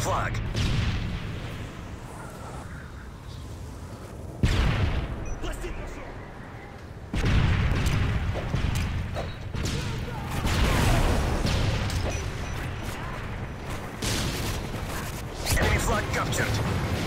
Flag. Enemy flag captured.